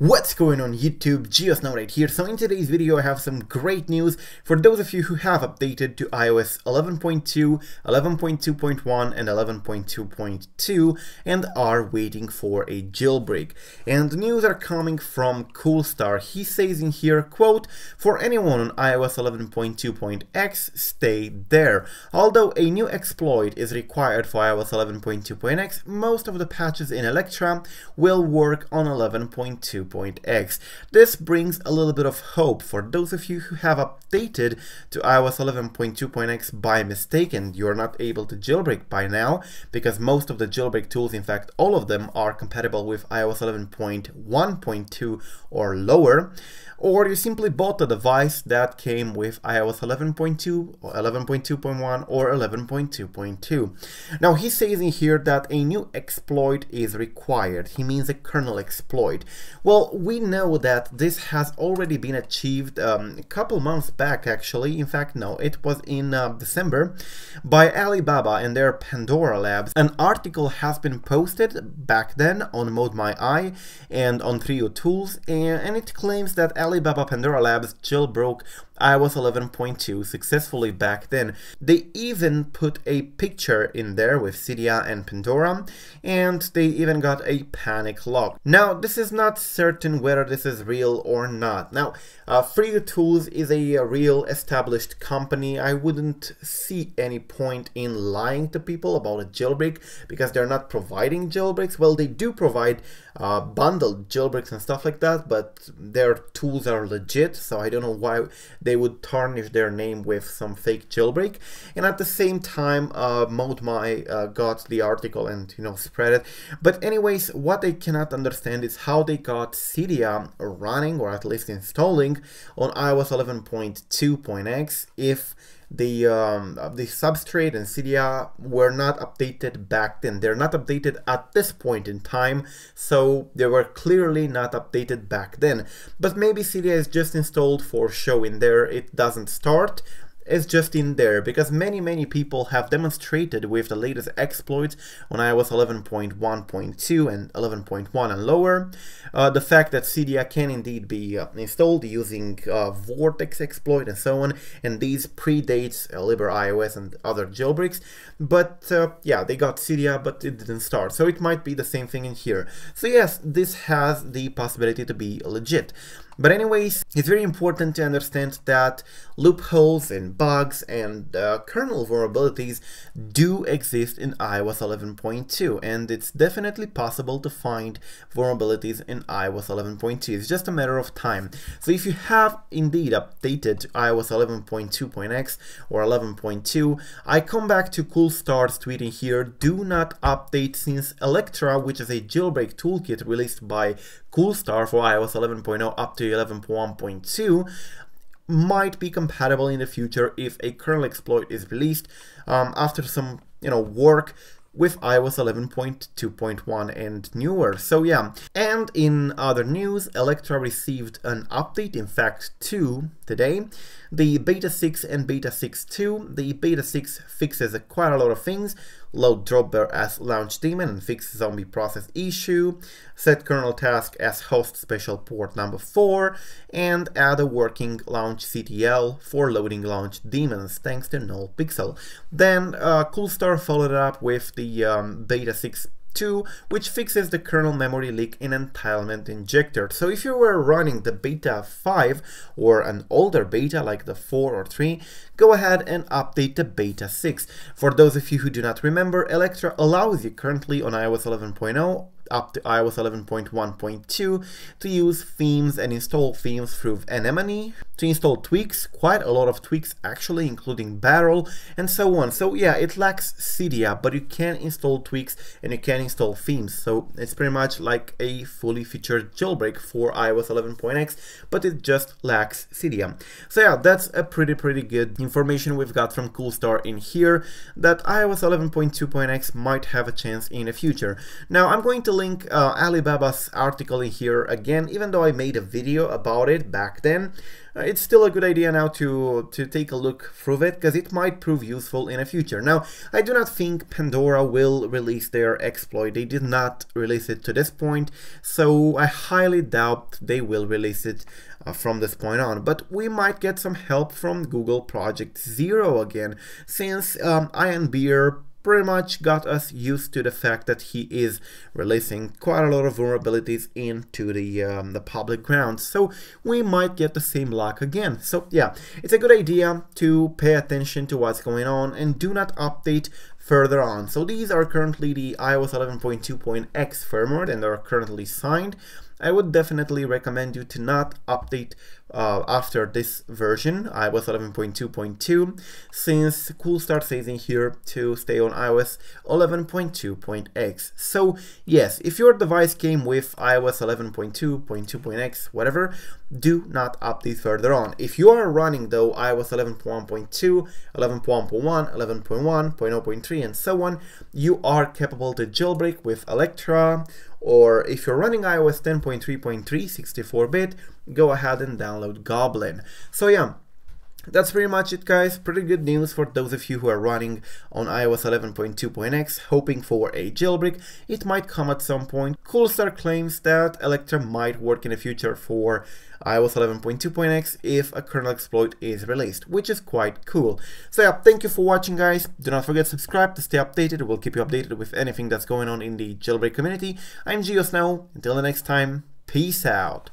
What's going on YouTube, GeoSn0w right here. So in today's video I have some great news for those of you who have updated to iOS 11.2, 11.2.1 and 11.2.2 and are waiting for a jailbreak. And news are coming from Coolstar. He says in here, quote, for anyone on iOS 11.2.x, stay there. Although a new exploit is required for iOS 11.2.x, most of the patches in Electra will work on 11.2 2.x. This brings a little bit of hope for those of you who have updated to iOS 11.2.x by mistake and you're not able to jailbreak by now because most of the jailbreak tools, in fact all of them, are compatible with iOS 11.1.2 or lower or you simply bought the device that came with iOS 11.2 or 11.2.1 or 11.2.2. Now he says in here that a new exploit is required. He means a kernel exploit. Well, we know that this has already been achieved um, a couple months back actually. In fact, no, it was in uh, December by Alibaba and their Pandora Labs. An article has been posted back then on ModMyi and on 3uTools and, and it claims that Alibaba Pandora Labs jailbroke iOS 11.2 successfully back then. They even put a picture in there with Cydia and Pandora, and they even got a panic log. Now, this is not certain whether this is real or not. Now, uh, 3uTools is a, a real established company. I wouldn't see any point in lying to people about a jailbreak because they're not providing jailbreaks. Well, they do provide uh, bundled jailbreaks and stuff like that, but their tools are legit, so I don't know why they would tarnish their name with some fake jailbreak. And at the same time, uh, ModMy uh, got the article and, you know, spread it. But anyways, what I cannot understand is how they got Cydia running, or at least installing, on iOS 11.2.x if the um, the substrate and Cydia were not updated back then. They're not updated at this point in time, so they were clearly not updated back then. But maybe Cydia is just installed for show in there. It doesn't start is just in there because many many people have demonstrated with the latest exploits on iOS 11.1.2 and 11.1 and lower uh, the fact that Cydia can indeed be uh, installed using uh, v0rtex exploit and so on and these predates uh, LiberiOS and other jailbreaks. But uh, yeah they got Cydia but it didn't start. So it might be the same thing in here. So yes this has the possibility to be legit but anyways, it's very important to understand that loopholes and bugs and uh, kernel vulnerabilities do exist in iOS 11.2 and it's definitely possible to find vulnerabilities in iOS 11.2. It's just a matter of time. So if you have indeed updated to iOS 11.2.x or 11.2, I come back to Coolstar's tweeting here, do not update since Electra, which is a jailbreak toolkit released by Coolstar for iOS 11.0 up to 11.1.2 might be compatible in the future if a kernel exploit is released um, after some you know work with iOS 11.2.1 and newer. So yeah, and in other news, Electra received an update, in fact two, today. The Beta 6 and Beta 6.2. The Beta 6 fixes quite a lot of things, load dropbear as launch daemon and fix zombie process issue, set kernel task as host special port number 4, and add a working launchctl for loading launch daemons thanks to NullPixel. Then uh, Coolstar followed up with the um, Beta 6 2, which fixes the kernel memory leak in entitlement injector. So if you were running the beta 5 or an older beta like the 4 or 3, go ahead and update the beta 6. For those of you who do not remember, Electra allows you currently on iOS 11.0 up to iOS 11.1.2 to use themes and install themes through Anemone, to install tweaks, quite a lot of tweaks actually, including Barrel, and so on. So yeah, it lacks Cydia, but you can install tweaks and you can install themes. So it's pretty much like a fully featured jailbreak for iOS 11.x, but it just lacks Cydia. So yeah, that's a pretty, pretty good information we've got from Coolstar in here, that iOS 11.2.x might have a chance in the future. Now I'm going to link uh, Alibaba's article in here again, even though I made a video about it back then. uh, it's still a good idea now to, to take a look through it because it might prove useful in the future. Now, I do not think Pandora will release their exploit. They did not release it to this point, so I highly doubt they will release it uh, from this point on. But we might get some help from Google Project Zero again, since um, Beer pretty much got us used to the fact that he is releasing quite a lot of vulnerabilities into the um, the public ground. So we might get the same luck again. So yeah, it's a good idea to pay attention to what's going on and do not update further on. So these are currently the iOS 11.2.x firmware and are currently signed. I would definitely recommend you to not update uh, after this version, iOS 11.2.2, since Coolstar says in here to stay on iOS 11.2.x. So yes, if your device came with iOS 11.2.2.x, whatever, do not update further on. If you are running though iOS 11.1.2, 11.1.1, 11.1, 0.3 and so on, you are capable to jailbreak with Electra, or if you're running iOS 10.3.3 64-bit, go ahead and download g0blin. So yeah, that's pretty much it guys, pretty good news for those of you who are running on iOS 11.2.x hoping for a jailbreak, it might come at some point. Coolstar claims that Electra might work in the future for iOS 11.2.x if a kernel exploit is released, which is quite cool. So yeah, thank you for watching guys, do not forget to subscribe to stay updated, we'll keep you updated with anything that's going on in the jailbreak community. I'm GeoSn0w, until the next time, peace out.